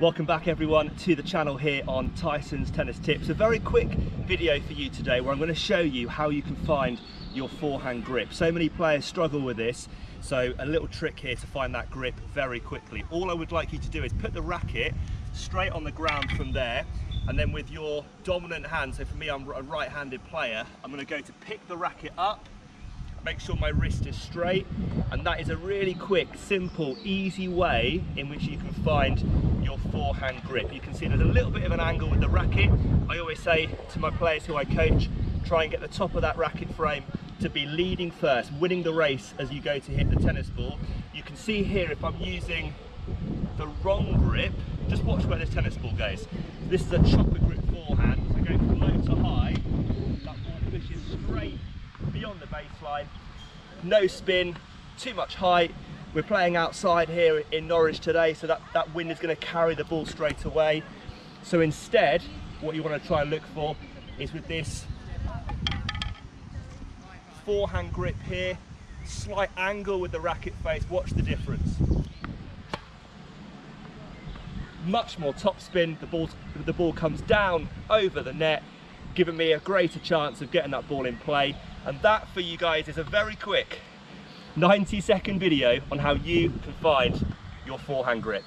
Welcome back everyone to the channel here on Tyson's Tennis Tips. A very quick video for you today where I'm going to show you how you can find your forehand grip. So many players struggle with this, so a little trick here to find that grip very quickly. All I would like you to do is put the racket straight on the ground from there and then with your dominant hand, so for me I'm a right-handed player, I'm going to go to pick the racket up make sure my wrist is straight and that is a really quick simple easy way in which you can find your forehand grip. You can see there's a little bit of an angle with the racket. I always say to my players who I coach try and get the top of that racket frame to be leading first winning the race as you go to hit the tennis ball. You can see here if I'm using the wrong grip just watch where this tennis ball goes. This is a chopper grip forehand. So go from low to high that ball pushes straight beyond the baseline, no spin, too much height. We're playing outside here in Norwich today, so that, that wind is going to carry the ball straight away. So instead, what you want to try and look for is with this forehand grip here, slight angle with the racket face, watch the difference. Much more top spin, the ball, the ball comes down over the net, giving me a greater chance of getting that ball in play and that for you guys is a very quick 90 second video on how you can find your forehand grip.